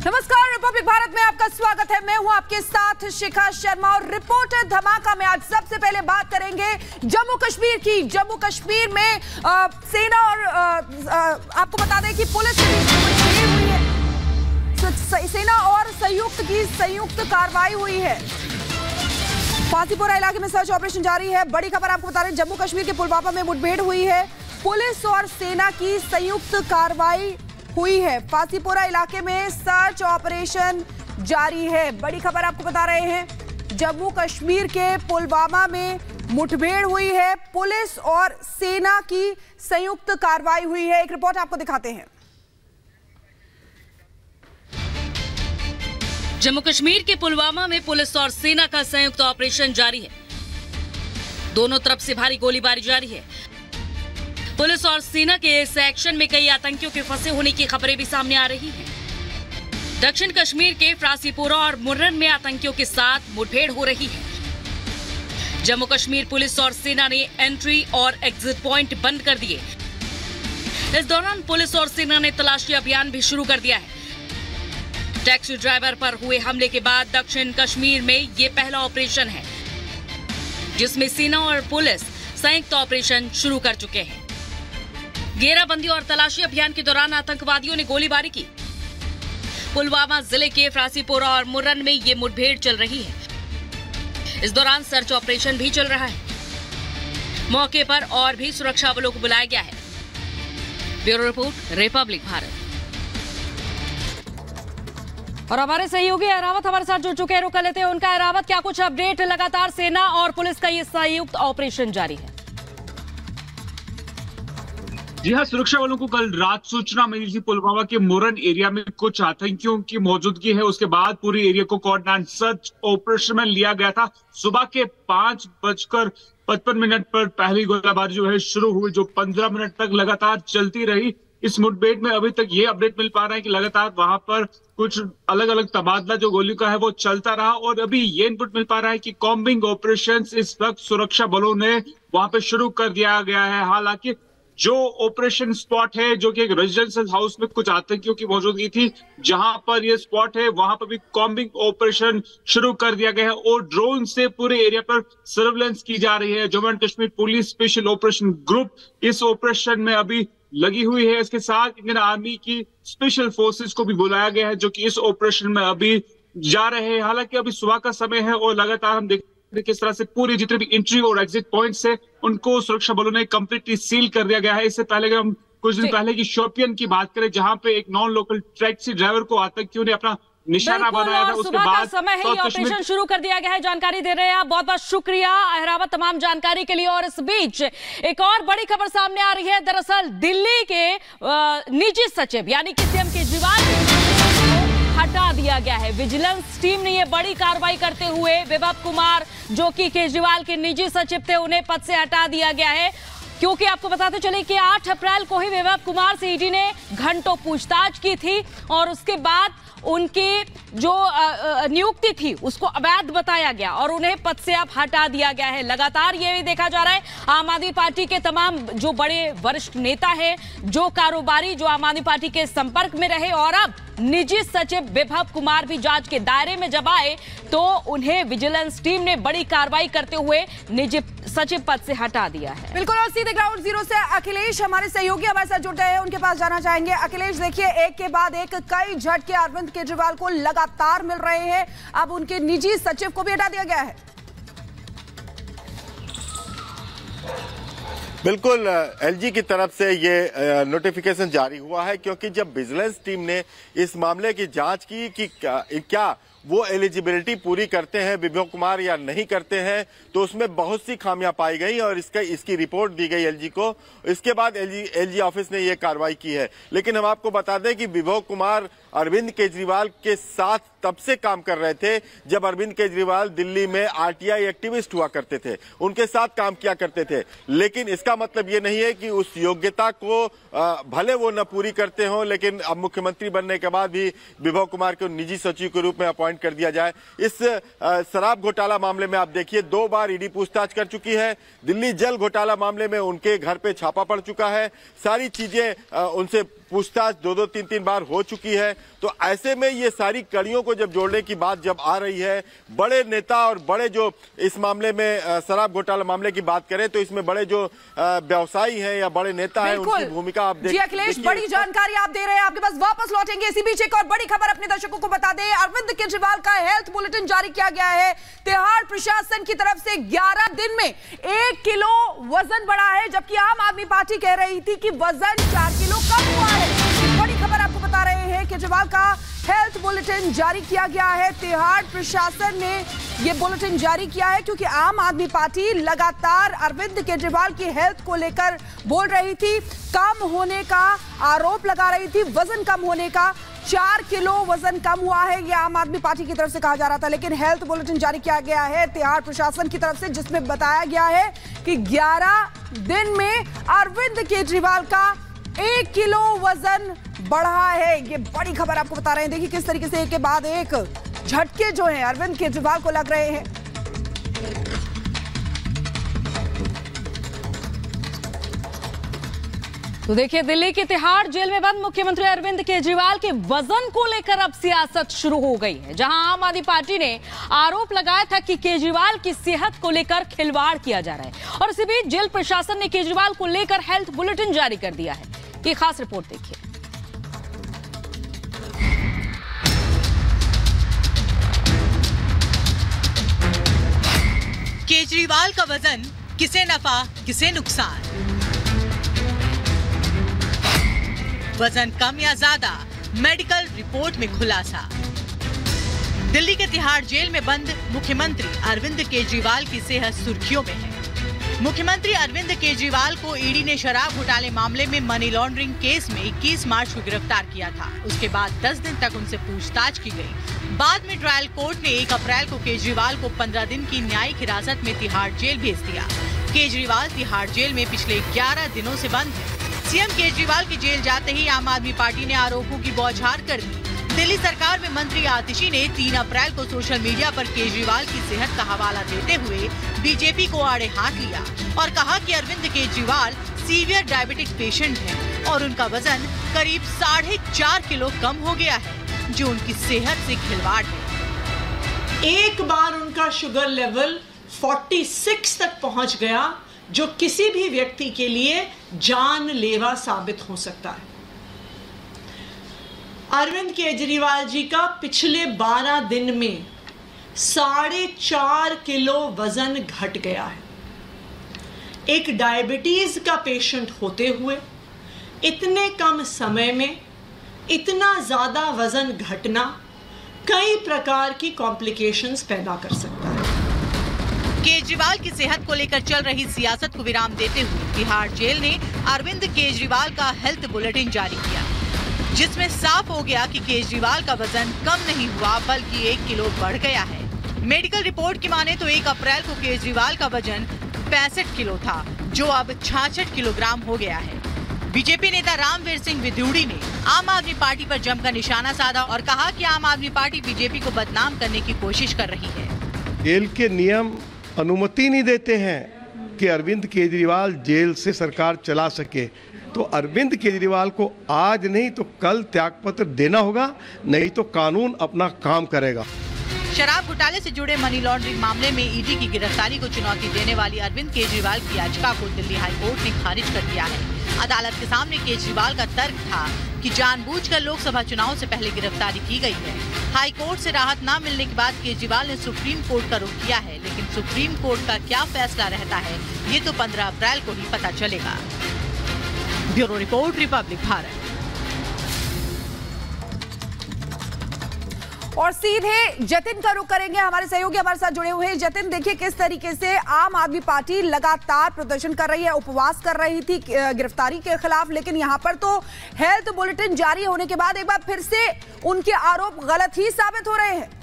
नमस्कार रिपब्लिक भारत में आपका स्वागत है। मैं हूँ आपके साथ शिखा शर्मा और रिपोर्टर धमाका में आज सबसे पहले बात करेंगे जम्मू कश्मीर की। जम्मू कश्मीर में आ, सेना और आ, आ, आपको बता दें कि पुलिस सेना और संयुक्त की संयुक्त कार्रवाई हुई है। फांसीपोरा इलाके में सर्च ऑपरेशन जारी है। बड़ी खबर आपको बता रहे हैं जम्मू कश्मीर के पुलवामा में मुठभेड़ हुई है। पुलिस और सेना की संयुक्त कार्रवाई हुई है। फांसीपोरा इलाके में सर्च ऑपरेशन जारी है। बड़ी खबर आपको बता रहे हैं। जम्मू कश्मीर के पुलवामा में मुठभेड़ हुई है। पुलिस और सेना की संयुक्त कार्रवाई हुई है। एक रिपोर्ट आपको दिखाते हैं। जम्मू कश्मीर के पुलवामा में पुलिस और सेना का संयुक्त ऑपरेशन जारी है। दोनों तरफ़ से भारी गोलीबारी जारी है। पुलिस और सेना के इस एक्शन में कई आतंकियों के फंसे होने की खबरें भी सामने आ रही हैं। दक्षिण कश्मीर के फ्रासीपुरा और मुर्रन में आतंकियों के साथ मुठभेड़ हो रही है। जम्मू कश्मीर पुलिस और सेना ने एंट्री और एग्जिट पॉइंट बंद कर दिए। इस दौरान पुलिस और सेना ने तलाशी अभियान भी शुरू कर दिया है। टैक्सी ड्राइवर पर हुए हमले के बाद दक्षिण कश्मीर में ये पहला ऑपरेशन है, जिसमें सेना और पुलिस संयुक्त ऑपरेशन शुरू कर चुके हैं। घेराबंदी और तलाशी अभियान के दौरान आतंकवादियों ने गोलीबारी की। पुलवामा ज़िले के फ्रासीपोरा और मुर्रन में ये मुठभेड़ चल रही है। इस दौरान सर्च ऑपरेशन भी चल रहा है। मौके पर और भी सुरक्षा बलों को बुलाया गया है। Bureau report, Republic Bharat. और हमारे सहयोगी अहरावत हमारे साथ जुड़ चुके हैं। रुका लेते हैं उनका अहरावत क्या कुछ अपडेट? लगातार सेना और पुलिस का ये संयुक्त ऑपरेशन जारी है। जी हाँ सुरक्षा बलों को कल रात सूचना मिली थी पुलवामा के मोरन एरिया में कुछ आतंकियों की मौजूदगी है। उसके बाद पूरे एरिया को कोऑर्डिनेट सर्च ऑपरेशन में लिया गया था। सुबह के पाँच बजकर पचपन मिनट पर पहली गोलाबारी जो है शुरू हुई, जो पंद्रह मिनट तक लगातार चलती रही। इस मुठभेड़ में अभी तक ये अपडेट मिल पा रहा है कि लगातार वहाँ पर कुछ अलग अलग तबादला जो गोली का है, वो चलता रहा और अभी ये इनपुट मिल पा रहा है कि कॉम्बिंग ऑपरेशन इस वक्त सुरक्षा बलों ने वहाँ पे शुरू कर दिया गया है। हालाँकि जो ऑपरेशन स्पॉट है, जो कि एक रेजिडेंशियल हाउस में कुछ आतंकियों की मौजूदगी थी, जहाँ पर ये स्पॉट है, वहाँ पर भी कॉम्बिंग ऑपरेशन शुरू कर दिया गया है और ड्रोन से पूरे एरिया पर सर्वेलेंस की जा रही है। Jammu and Kashmir police special operation group इस ऑपरेशन में अभी लगी हुई है। इसके साथ इंडियन आर्मी की स्पेशल फोर्सेस को भी बुलाया गया है, जो कि इस ऑपरेशन में अभी जा रहे हैं। हालाँकि अभी सुबह का समय है और लगातार हम देख किस तरह से पूरी जितने भी एंट्री और एग्जिट पॉइंट्स है उनको सुरक्षा बलों ने कम्प्लीटली सील कर दिया गया है। इससे पहले अगर हम कुछ दिन पहले की शोपियन की बात करें जहाँ पे एक नॉन लोकल टैक्सी ड्राइवर को आतंकियों ने अपना निशाना बनाया था उसके बाद समय है ये ऑपरेशन शुरू कर दिया गया है जानकारी दे रहे हैं आप बहुत बहुत शुक्रिया अहरावत तमाम जानकारी के लिए। और इस बीच एक और बड़ी खबर सामने आ रही है दरअसल दिल्ली के निजी सचिव यानी कि सीएम केजरीवाल हटा दिया गया है। विजिलेंस टीम ने यह बड़ी कार्रवाई करते हुए विभव कुमार जो कि केजरीवाल के निजी सचिव थे, उन्हें पद से हटा दिया गया है। क्योंकि आपको बताते चले कि 8 अप्रैल को ही विभव कुमार से ईडी ने घंटों पूछताछ की थी और उसके बाद उनकी जो नियुक्ति थी, उसको अवैध बताया गया और उन्हें पद से अब हटा दिया गया है। लगातार ये भी देखा जा रहा है, आम आदमी पार्टी के तमाम जो बड़े वरिष्ठ नेता हैं, जो कारोबारी जो आम आदमी पार्टी के संपर्क में रहे और अब निजी सचिव विभव कुमार भी जाँच के दायरे में जब आए तो उन्हें विजिलेंस टीम ने बड़ी कार्रवाई करते हुए निजी सचिव पद से हटा दिया है। बिल्कुल, और सीधे ग्राउंड ज़ीरो से अखिलेश, हमारे सहयोगी हमारे साथ गए हैं, उनके पास जाना चाहेंगे। अखिलेश, देखिए, एक के बाद एक कई झटके, अरविंद केजरीवाल को लगातार मिल रहे हैं। अब उनके निजी सचिव को भी हटा दिया गया है। बिल्कुल एलजी की तरफ़ से ये नोटिफिकेशन जारी हुआ है क्योंकि जब विजिलेंस टीम ने इस मामले की जाँच की कि क्या, वो एलिजिबिलिटी पूरी करते हैं विभव कुमार या नहीं करते हैं तो उसमें बहुत सी खामियाँ पाई गई और इसका इसकी रिपोर्ट दी गई एलजी को। इसके बाद एलजी एलजी ऑफ़िस ने ये कार्रवाई की है। लेकिन हम आपको बता दें कि विभव कुमार अरविंद केजरीवाल के साथ तब से काम कर रहे थे जब अरविंद केजरीवाल दिल्ली में आरटीआई एक्टिविस्ट हुआ करते थे। उनके साथ काम किया करते थे। लेकिन इसका मतलब ये नहीं है कि उस योग्यता को भले वो न पूरी करते हो, लेकिन अब मुख्यमंत्री बनने के बाद भी विभव कुमार को निजी सचिव के रूप में अपॉइंट कर दिया जाए। इस शराब घोटाला मामले में आप देखिए, दो बार ईडी पूछताछ कर चुकी है। दिल्ली जल घोटाला मामले में उनके घर पे छापा पड़ चुका है। सारी चीज़ें उनसे पूछताछ दो दो तीन तीन बार हो चुकी है। तो ऐसे में ये सारी कड़ियों को जब जोड़ने की बात जब आ रही है बड़े नेता और बड़े जो इस मामले में शराब घोटाला मामले की बात करें तो इसमें बड़े जो व्यवसायी हैं या बड़े नेता हैं उनकी भूमिका आप जी अखिलेश बड़ी जानकारी आप दे रहे हैं आपके पास वापस लौटेंगे। इसी बीच एक और बड़ी खबर अपने दर्शकों को बता दें अरविंद केजरीवाल का हेल्थ बुलेटिन जारी किया गया है। तिहाड़ प्रशासन की तरफ़ से 11 दिन में एक किलो वज़न बढ़ा है जबकि आम आदमी पार्टी कह रही थी कि वज़न चार किलो कम हुआ है। बता रहे हैं केजरीवाल का हेल्थ बुलेटिन जारी किया गया है। तिहाड़ प्रशासन ने यह बुलेटिन जारी किया है क्योंकि आम आदमी पार्टी लगातार अरविंद केजरीवाल की हेल्थ को लेकर बोल रही थी। कम होने का आरोप लगा रही थी, वज़न कम होने का। चार किलो वज़न कम हुआ है यह आम आदमी पार्टी की तरफ़ से कहा जा रहा था, लेकिन हेल्थ बुलेटिन जारी किया गया है तिहाड़ प्रशासन की तरफ़ से, जिसमें बताया गया है कि 11 दिन में अरविंद केजरीवाल का एक किलो वज़न बढ़ा है। ये बड़ी खबर आपको बता रहे हैं। देखिए किस तरीके से एक के बाद एक झटके जो है, अरविंद केजरीवाल को लग रहे हैं। तो देखिए, दिल्ली की तिहाड़ जेल में बंद मुख्यमंत्री अरविंद केजरीवाल के वज़न को लेकर अब सियासत शुरू हो गई है, जहाँ आम आदमी पार्टी ने आरोप लगाया था कि केजरीवाल की सेहत को लेकर खिलवाड़ किया जा रहा है। और इसी बीच जेल प्रशासन ने केजरीवाल को लेकर हेल्थ बुलेटिन जारी कर दिया है। ये खास रिपोर्ट देखिए। केजरीवाल का वज़न किसे नफा, किसे नुकसान? वज़न कम या ज़्यादा, मेडिकल रिपोर्ट में खुलासा। दिल्ली के तिहाड़ जेल में बंद मुख्यमंत्री अरविंद केजरीवाल की सेहत सुर्खियों में है। मुख्यमंत्री अरविंद केजरीवाल को ईडी ने शराब घोटाले मामले में मनी लॉन्ड्रिंग केस में 21 मार्च को गिरफ़्तार किया था। उसके बाद 10 दिन तक उनसे पूछताछ की गई। बाद में ट्रायल कोर्ट ने 1 अप्रैल को केजरीवाल को 15 दिन की न्यायिक हिरासत में तिहाड़ जेल भेज दिया। केजरीवाल तिहाड़ जेल में पिछले 11 दिनों ऐसी बंद है। सीएम केजरीवाल की जेल जाते ही आम आदमी पार्टी ने आरोपों की बौछार कर दी। दिल्ली सरकार में मंत्री आतिशी ने 3 अप्रैल को सोशल मीडिया पर केजरीवाल की सेहत का हवाला देते हुए बीजेपी को आड़े हाथ लिया और कहा कि Arvind Kejriwal severe diabetic patient हैं और उनका वज़न करीब साढ़े चार किलो कम हो गया है, जो उनकी सेहत से खिलवाड़ है। एक बार उनका शुगर लेवल 46 तक पहुँच गया, जो किसी भी व्यक्ति के लिए जानलेवा साबित हो सकता है। अरविंद केजरीवाल जी का पिछले 12 दिन में साढ़े चार किलो वज़न घट गया है। एक डायबिटीज़ का पेशेंट होते हुए इतने कम समय में इतना ज़्यादा वज़न घटना कई प्रकार की कॉम्प्लिकेशंस पैदा कर सकता है। केजरीवाल की सेहत को लेकर चल रही सियासत को विराम देते हुए तिहाड़ जेल ने अरविंद केजरीवाल का हेल्थ बुलेटिन जारी किया। जिसमें साफ़ हो गया कि केजरीवाल का वज़न कम नहीं हुआ, बल्कि एक किलो बढ़ गया है। मेडिकल रिपोर्ट की माने तो एक अप्रैल को केजरीवाल का वज़न पैंसठ किलो था, जो अब छाछठ किलोग्राम हो गया है। बीजेपी नेता रामवीर सिंह विद्यूड़ी ने आम आदमी पार्टी पर जमकर निशाना साधा और कहा कि आम आदमी पार्टी बीजेपी को बदनाम करने की कोशिश कर रही है। जेल के नियम अनुमति नहीं देते हैं कि अरविंद केजरीवाल जेल से सरकार चला सके। तो अरविंद केजरीवाल को आज नहीं तो कल त्यागपत्र देना होगा, नहीं तो कानून अपना काम करेगा। शराब घोटाले से जुड़े मनी लॉन्ड्रिंग मामले में ईडी की गिरफ्तारी को चुनौती देने वाली अरविंद केजरीवाल की याचिका को दिल्ली हाईकोर्ट ने खारिज कर दिया है। अदालत के सामने केजरीवाल का तर्क था कि जानबूझकर लोकसभा चुनाव से पहले गिरफ्तारी की गई है। हाई कोर्ट से राहत न मिलने के बाद केजरीवाल ने सुप्रीम कोर्ट का रुख किया है, लेकिन सुप्रीम कोर्ट का क्या फैसला रहता है, ये तो 15 अप्रैल को ही पता चलेगा। Bureau report, Republic Bharat. और सीधे जतिन का रुख करेंगे हमारे सहयोगी हमारे साथ जुड़े हुए हैं। जतिन, देखिए किस तरीके से आम आदमी पार्टी लगातार प्रदर्शन कर रही है, उपवास कर रही थी गिरफ्तारी के खिलाफ, लेकिन यहाँ पर तो हेल्थ बुलेटिन जारी होने के बाद एक बार फिर से उनके आरोप गलत ही साबित हो रहे हैं।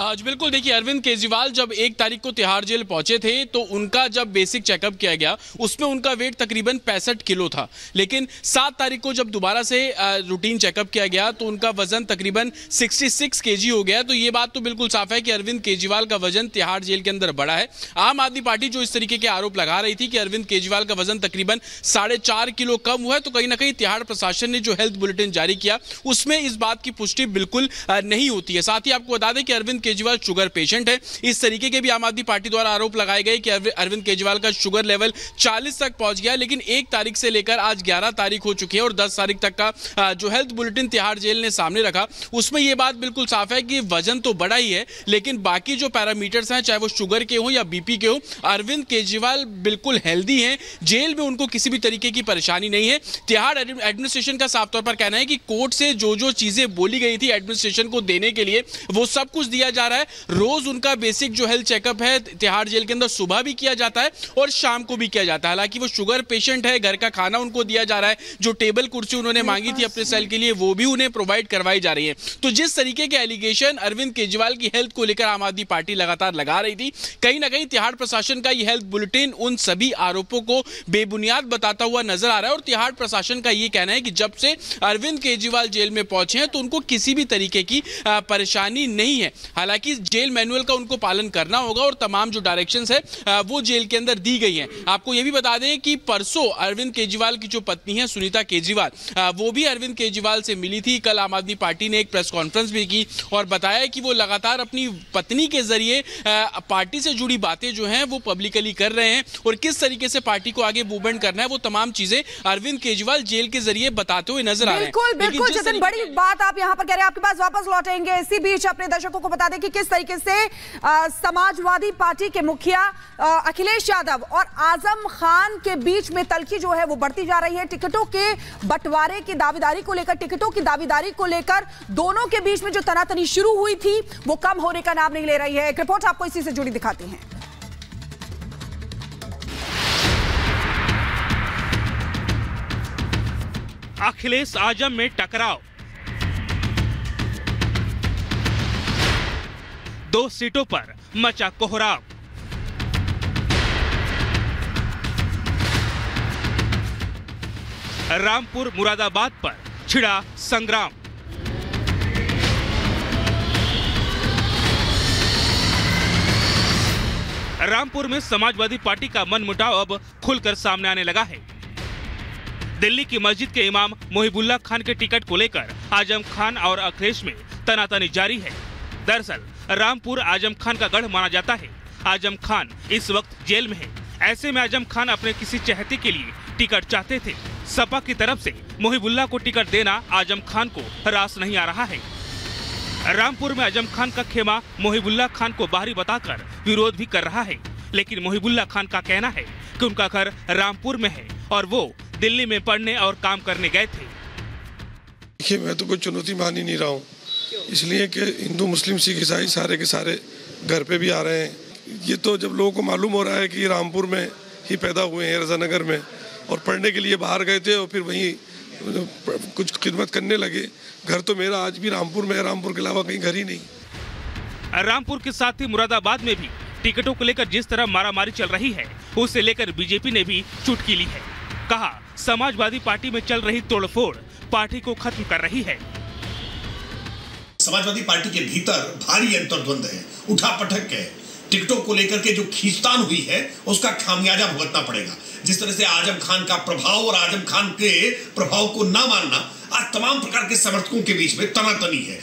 आज बिल्कुल, देखिए, अरविंद केजरीवाल जब एक तारीख को तिहाड़ जेल पहुँचे थे तो उनका जब बेसिक चेकअप किया गया, उसमें उनका वेट तकरीबन पैंसठ किलो था। लेकिन सात तारीख को जब दोबारा से रूटीन चेकअप किया गया तो उनका वज़न तकरीबन 66 केजी हो गया। तो ये बात तो बिल्कुल साफ़ है कि अरविंद केजरीवाल का वज़न तिहाड़ जेल के अंदर बढ़ा है। आम आदमी पार्टी जो इस तरीके के आरोप लगा रही थी कि अरविंद केजरीवाल का वज़न तकरीबन साढ़े चार किलो कम हुआ है तो कहीं ना कहीं तिहाड़ प्रशासन ने जो हेल्थ बुलेटिन जारी किया, उसमें इस बात की पुष्टि बिल्कुल नहीं होती है। साथ ही आपको बता दें कि अरविंद केजरीवाल शुगर पेशेंट है। इस तरीके के भी आम आदमी पार्टी द्वारा आरोप लगाए गए कि अरविंद केजरीवाल का शुगर लेवल 40 तक पहुँच गया लेकिन एक तारीख से लेकर आज 11 तारीख हो चुकी है और 10 तारीख तक का जो हेल्थ बुलेटिन तिहाड़ जेल ने सामने रखा, उसमें यह बात बिल्कुल साफ़ है कि वज़न तो बड़ा ही है, लेकिन बाकी जो पैरामीटर्स हैं, चाहे वो शुगर के हो या बीपी के हो, अरविंद केजरीवाल बिल्कुल हेल्दी हैं, जेल में उनको किसी भी तरीके की परेशानी नहीं है। तिहाड़ एडमिनिस्ट्रेशन का साफ़ तौर पर कहना है कि कोर्ट से जो जो चीज़ें बोली गई थी एडमिनिस्ट्रेशन को देने के लिए, वो सब कुछ दिया जा रहा है। रोज उनका बेसिक जो हेल्थ चेकअप है, तिहाड़ जेल के अंदर सुबह भी किया जाता है और शाम को भी किया जाता है। हालाँकि वो शुगर पेशेंट है, घर का खाना उनको दिया जा रहा है। जो टेबल कुर्सी उन्होंने मांगी थी अपने सेल के लिए, वो भी उन्हें प्रोवाइड करवाई जा रही है। तो जिस तरीके के एलिगेशन अरविंद केजरीवाल की हेल्थ को लेकर आम आदमी पार्टी लगातार लगा रही थी, कहीं ना कहीं तिहाड़ प्रशासन का यह हेल्थ बुलेटिन उन सभी आरोपों को बेबुनियाद बताता हुआ नज़र आ रहा है और तिहाड़ प्रशासन का यह कहना है कि जब से अरविंद केजरीवाल जेल में पहुँचे हैं तो उनको किसी भी तरीके की परेशानी नहीं है। हालाँकि जेल मैनुअल का उनको पालन करना होगा और तमाम जो डायरेक्शन है वो जेल के अंदर दी गई है। आपको ये भी बता दें कि परसों अरविंद केजरीवाल की जो पत्नी है सुनीता केजरीवाल वो भी अरविंद केजरीवाल से मिली थी। कल आम आदमी पार्टी ने एक प्रेस कॉन्फ्रेंस भी की और बताया कि वो लगातार अपनी पत्नी के ज़रिए पार्टी से जुड़ी बातें जो हैं वो पब्लिकली कर रहे हैं और किस तरीके से पार्टी को आगे मूवमेंट करना है वो तमाम चीज़ें अरविंद केजरीवाल जेल के ज़रिए बताते हुए नज़र आ रहे हैं। बिल्कुल बिल्कुल बड़ी बात आप यहाँ पर कह रहे हैं आपके पास वापस लौटेंगे। इसी बीच अपने दर्शकों को बता दें कि किस तरीके से समाजवादी पार्टी के मुखिया अखिलेश यादव और आज़म खान के बीच में तलखी जो है वो बढ़ती जा रही है। टिकटों के बंटवारे की दावेदारी को लेकर, टिकटों की दावेदारी को लेकर दोनों के बीच में जो तनातनी शुरू हुई थी, वो कम होने का नाम नहीं ले रही है। एक रिपोर्ट आपको इसी से जुड़ी दिखाती है। अखिलेश आज़म में टकराव दो सीटों पर मचा कोहराव रामपुर मुरादाबाद पर छिड़ा संग्राम। रामपुर में समाजवादी पार्टी का मन मुटाव अब खुलकर सामने आने लगा है। दिल्ली की मस्जिद के इमाम मोहिबुल्ला खान के टिकट को लेकर आज़म खान और अखिलेश में तनातनी जारी है। दरअसल रामपुर आज़म खान का गढ़ माना जाता है। आज़म खान इस वक्त जेल में है। ऐसे में आज़म खान अपने किसी चहते के लिए टिकट चाहते थे। सपा की तरफ़ से मोहिबुल्ला को टिकट देना आज़म खान को रास नहीं आ रहा है। रामपुर में आज़म खान का खेमा मोहिबुल्ला खान को बाहरी बताकर विरोध भी कर रहा है। लेकिन मोहिबुल्ला खान का कहना है कि उनका घर रामपुर में है और वो दिल्ली में पढ़ने और काम करने गए थे। देखिए, मैं तो कोई चुनौती मान ही नहीं रहा हूँ। इसलिए कि हिंदू मुस्लिम सिख ईसाई सारे के सारे घर पे भी आ रहे हैं। ये तो जब लोगों को मालूम हो रहा है कि रामपुर में ही पैदा हुए हैं, रजानगर में, और पढ़ने के लिए बाहर गए थे और फिर वहीं, कुछ खिदमत करने लगे। घर तो मेरा, आज भी रामपुर में है, रामपुर के अलावा कहीं घर ही नहीं। रामपुर के साथ ही मुरादाबाद में भी टिकटों को लेकर जिस तरह मारामारी चल रही है, उसे लेकर बीजेपी ने भी चुटकी ली है। कहा, समाजवादी पार्टी में चल रही तोड़फोड़, पार्टी को खत्म कर रही है। समाजवादी पार्टी के भीतर भारी अंतर्द्वंद है उठा पटक है। टिकटों को लेकर के जो खींचतान हुई है, उसका खामियाजा भुगतना पड़ेगा। जिस तरह से आज़म खान का प्रभाव और आज़म खान के प्रभाव को न मानना, आज तमाम प्रकार के समर्थकों के बीच में तनातनी है।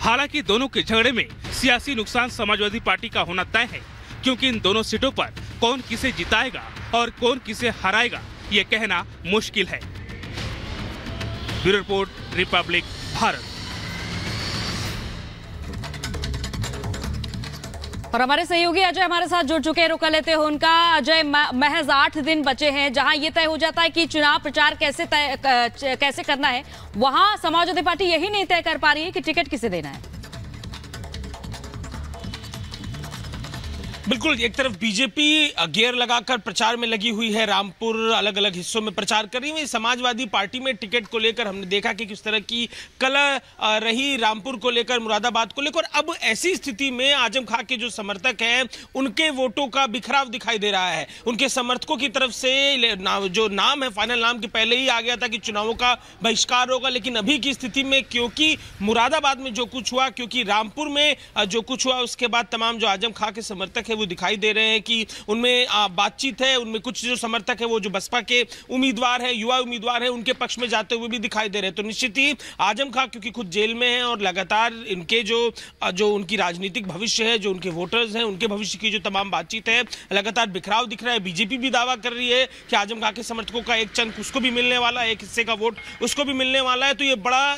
हालाँकि दोनों के झगड़े में सियासी नुकसान समाजवादी पार्टी का होना तय है, क्योंकि इन दोनों सीटों पर कौन किसे जिताएगा और कौन किसे हराएगा, ये कहना मुश्किल है। Bureau report, Republic, Bharat. और हमारे सहयोगी अजय हमारे साथ जुड़ चुके हैं। रुका लेते हैं उनका। अजय महज आठ दिन बचे हैं, जहाँ ये तय हो जाता है कि चुनाव प्रचार कैसे तय कैसे करना है। वहाँ समाजवादी पार्टी यही नहीं तय कर पा रही है कि टिकट किसे देना है। बिल्कुल, एक तरफ़ बीजेपी गियर लगाकर प्रचार में लगी हुई है, रामपुर अलग अलग हिस्सों में प्रचार कर रही है। समाजवादी पार्टी में टिकट को लेकर हमने देखा कि किस तरह की कला रही रामपुर को लेकर, मुरादाबाद को लेकर। अब ऐसी स्थिति में आज़म खां के जो समर्थक हैं, उनके वोटों का बिखराव दिखाई दे रहा है। उनके समर्थकों की तरफ़ से जो नाम है फाइनल नाम के पहले ही आ गया था कि चुनावों का बहिष्कार होगा। लेकिन अभी की स्थिति में क्योंकि मुरादाबाद में जो कुछ हुआ, क्योंकि रामपुर में जो कुछ हुआ, उसके बाद तमाम जो आज़म खां के समर्थक वो दिखाई दे रहे हैं कि उनमें बातचीत है, उनमें कुछ जो समर्थक है, वो जो बसपा के उम्मीदवार है, युवा उम्मीदवार है, उनके पक्ष में जाते हुए भी दिखाई दे रहे हैं। तो निश्चित ही आज़म खां, क्योंकि खुद जेल में है और लगातार इनके जो जो उनकी राजनीतिक भविष्य है, जो उनके वोटर्स हैं, उनके भविष्य की जो तमाम बातचीत है, लगातार बिखराव दिख रहा है। बीजेपी भी दावा कर रही है कि आज़म खां के समर्थकों का एक चंद, उसको भी मिलने वाला है, एक हिस्से का वोट उसको भी मिलने वाला है। तो ये बड़ा